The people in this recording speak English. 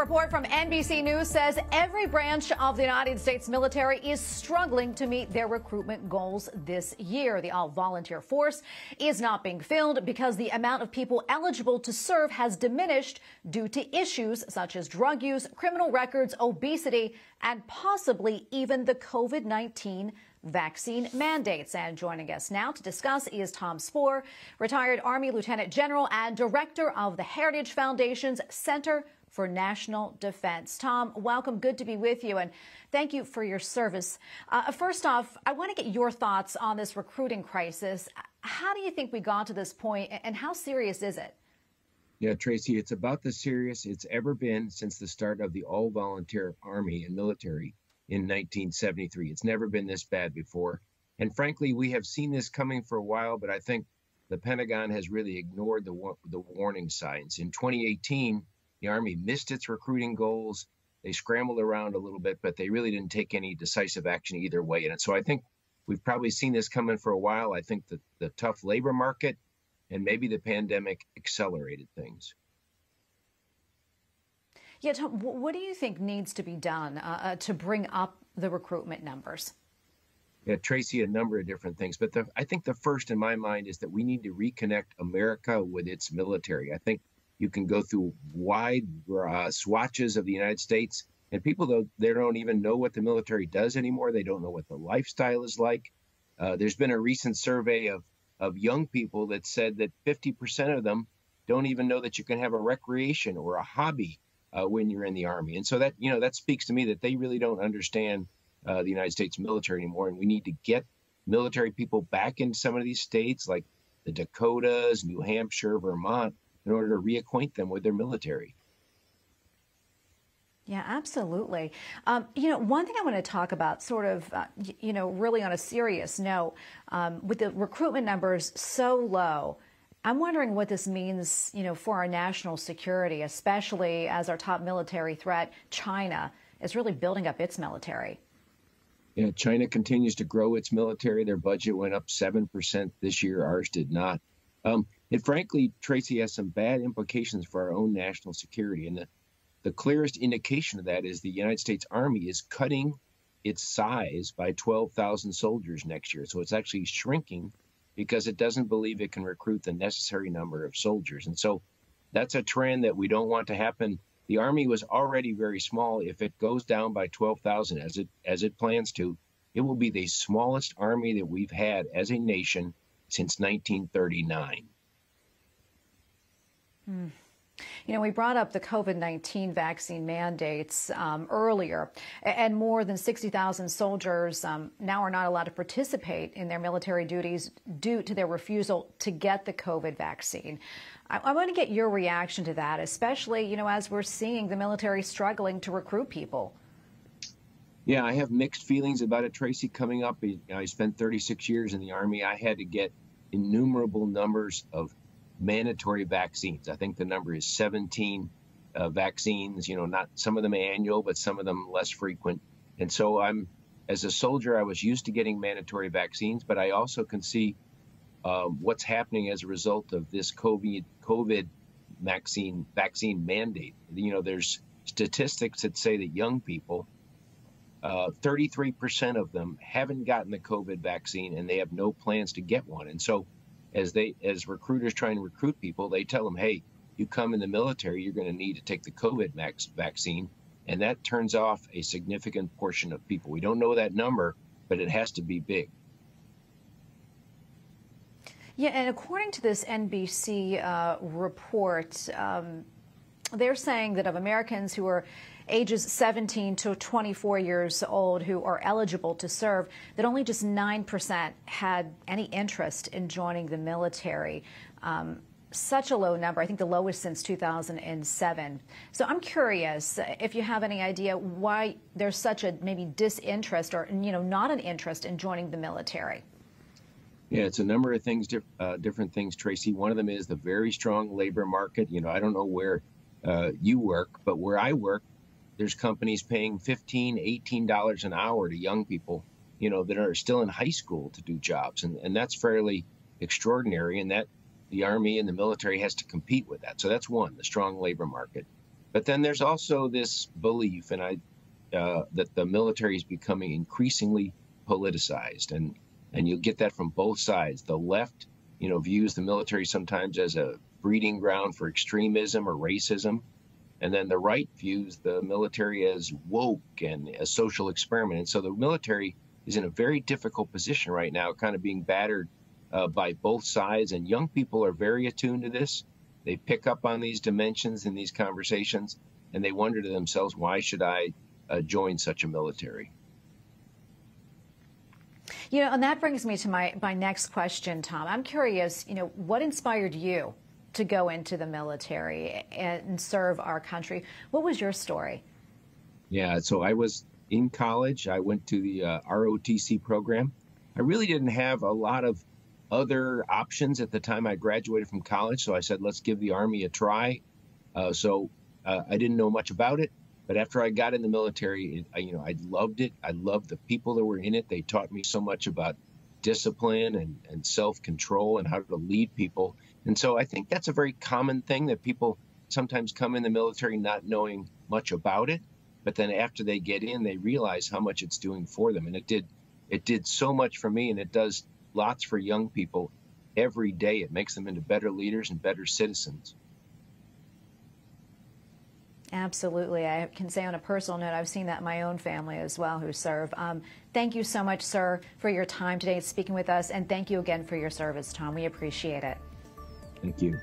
report from NBC News says every branch of the United States military is struggling to meet their recruitment goals this year. The all volunteer force is not being filled because the amount of people eligible to serve has diminished due to issues such as drug use, criminal records, obesity, and possibly even the COVID 19 vaccine mandates. And joining us now to discuss is Tom Spoehr, retired Army Lieutenant General and Director of the Heritage Foundation's Center for National Defense. Tom, welcome. Good to be with you. And thank you for your service. Uh, first off, I want to get your thoughts on this recruiting crisis. How do you think we got to this point, and how serious is it? Yeah, Tracy, it's about the serious it's ever been since the start of the all volunteer army and military in 1973. It's never been this bad before. And frankly, we have seen this coming for a while, but I think the Pentagon has really ignored the, the warning signs. In 2018, the Army missed its recruiting goals. They scrambled around a little bit, but they really didn't take any decisive action either way. And so I think we've probably seen this coming for a while. I think that the tough labor market and maybe the pandemic accelerated things. Yeah, Tom, what do you think needs to be done uh, uh, to bring up the recruitment numbers? Yeah, Tracy, a number of different things. But the, I think the first in my mind is that we need to reconnect America with its military. I think you can go through wide uh, swatches of the United States, and people though they don't even know what the military does anymore. They don't know what the lifestyle is like. Uh, there's been a recent survey of of young people that said that 50% of them don't even know that you can have a recreation or a hobby uh, when you're in the army. And so that you know that speaks to me that they really don't understand uh, the United States military anymore, and we need to get military people back in some of these states like the Dakotas, New Hampshire, Vermont, in order to reacquaint them with their military. Yeah, absolutely. Um, you know, one thing I want to talk about, sort of, uh, you know, really on a serious note, um, with the recruitment numbers so low, I'm wondering what this means, you know, for our national security, especially as our top military threat, China, is really building up its military. Yeah, China continues to grow its military. Their budget went up 7% this year. Ours did not. Um, and frankly, Tracy has some bad implications for our own national security. And the, the clearest indication of that is the United States Army is cutting its size by 12,000 soldiers next year. So it's actually shrinking because it doesn't believe it can recruit the necessary number of soldiers. And so that's a trend that we don't want to happen. The Army was already very small. If it goes down by 12,000 as it as it plans to, it will be the smallest army that we've had as a nation since 1939. You know, we brought up the COVID 19 vaccine mandates um, earlier, and more than 60,000 soldiers um, now are not allowed to participate in their military duties due to their refusal to get the COVID vaccine. I, I want to get your reaction to that, especially, you know, as we're seeing the military struggling to recruit people. Yeah, I have mixed feelings about it, Tracy. Coming up, I spent 36 years in the Army. I had to get innumerable numbers of mandatory vaccines. I think the number is 17 uh, vaccines, you know, not some of them annual, but some of them less frequent. And so I'm, as a soldier, I was used to getting mandatory vaccines, but I also can see uh, what's happening as a result of this COVID, COVID vaccine vaccine mandate. You know, there's statistics that say that young people, uh, 33% of them haven't gotten the COVID vaccine and they have no plans to get one. And so as they as recruiters trying to recruit people, they tell them, "Hey, you come in the military, you're going to need to take the COVID max vaccine," and that turns off a significant portion of people. We don't know that number, but it has to be big. Yeah, and according to this NBC uh, report, um, they're saying that of Americans who are ages 17 to 24 years old who are eligible to serve, that only just 9% had any interest in joining the military. Um, such a low number, I think the lowest since 2007. So I'm curious if you have any idea why there's such a maybe disinterest or, you know, not an interest in joining the military. Yeah, it's a number of things, uh, different things, Tracy. One of them is the very strong labor market. You know, I don't know where uh, you work, but where I work, there's companies paying 15 18 dollars an hour to young people you know that are still in high school to do jobs. And, and that's fairly extraordinary and that the army and the military has to compete with that. So that's one the strong labor market. But then there's also this belief, and I, uh, that the military is becoming increasingly politicized, and and you get that from both sides. The left, you know, views the military sometimes as a breeding ground for extremism or racism, and then the right views the military as woke and a social experiment. And so the military is in a very difficult position right now, kind of being battered uh, by both sides. And young people are very attuned to this. They pick up on these dimensions in these conversations, and they wonder to themselves, why should I uh, join such a military? You know, and that brings me to my, my next question, Tom. I'm curious, you know, what inspired you to go into the military and serve our country? What was your story? Yeah, so I was in college. I went to the uh, ROTC program. I really didn't have a lot of other options at the time I graduated from college. So I said, let's give the Army a try. Uh, so uh, I didn't know much about it. But after I got in the military, it, you know, I loved it. I loved the people that were in it. They taught me so much about discipline and, and self control and how to lead people. And so I think that's a very common thing that people sometimes come in the military not knowing much about it. But then after they get in, they realize how much it's doing for them. And it did it did so much for me and it does lots for young people every day. It makes them into better leaders and better citizens. Absolutely. I can say on a personal note, I've seen that in my own family as well who serve. Um, thank you so much, sir, for your time today speaking with us. And thank you again for your service, Tom. We appreciate it. Thank you.